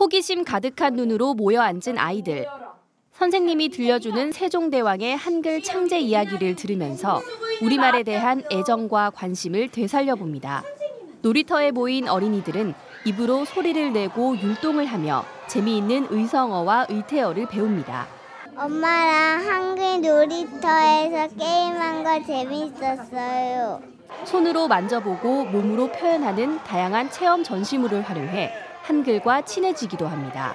호기심 가득한 눈으로 모여 앉은 아이들. 선생님이 들려주는 세종대왕의 한글 창제 이야기를 들으면서 우리말에 대한 애정과 관심을 되살려 봅니다. 놀이터에 모인 어린이들은 입으로 소리를 내고 율동을 하며 재미있는 의성어와 의태어를 배웁니다. 엄마랑 한글 놀이터에서 게임한 거 재밌었어요. 손으로 만져보고 몸으로 표현하는 다양한 체험 전시물을 활용해 한글과 친해지기도 합니다.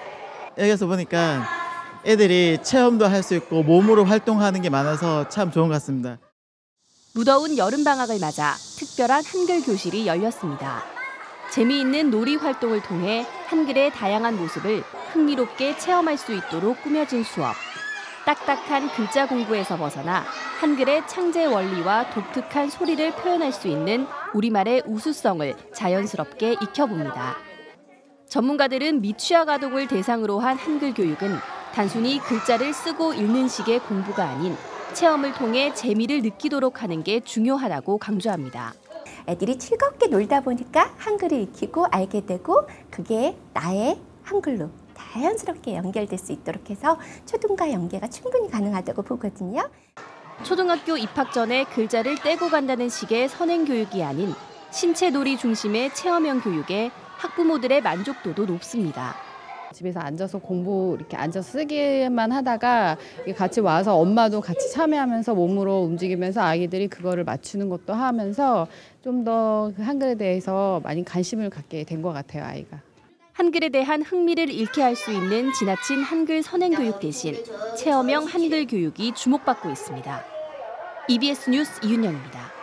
여기서 보니까 애들이 체험도 할 수 있고 몸으로 활동하는 게 많아서 참 좋은 것 같습니다. 무더운 여름 방학을 맞아 특별한 한글 교실이 열렸습니다. 재미있는 놀이 활동을 통해 한글의 다양한 모습을 흥미롭게 체험할 수 있도록 꾸며진 수업. 딱딱한 글자 공부에서 벗어나 한글의 창제 원리와 독특한 소리를 표현할 수 있는 우리말의 우수성을 자연스럽게 익혀봅니다. 전문가들은 미취학 아동을 대상으로 한 한글 교육은 단순히 글자를 쓰고 읽는 식의 공부가 아닌 체험을 통해 재미를 느끼도록 하는 게 중요하다고 강조합니다. 애들이 즐겁게 놀다 보니까 한글을 익히고 알게 되고 그게 나의 한글로 자연스럽게 연결될 수 있도록 해서 초등과 연계가 충분히 가능하다고 보거든요. 초등학교 입학 전에 글자를 떼고 간다는 식의 선행 교육이 아닌 신체 놀이 중심의 체험형 교육에 학부모들의 만족도도 높습니다. 집에서 앉아서 공부 이렇게 앉아서 쓰기만 하다가 같이 와서 엄마도 같이 참여하면서 몸으로 움직이면서 아이들이 그거를 맞추는 것도 하면서 좀 더 한글에 대해서 많이 관심을 갖게 된 것 같아요 아이가. 한글에 대한 흥미를 잃게 할 수 있는 지나친 한글 선행 교육 대신 체험형 한글 교육이 주목받고 있습니다. EBS 뉴스 이윤영입니다.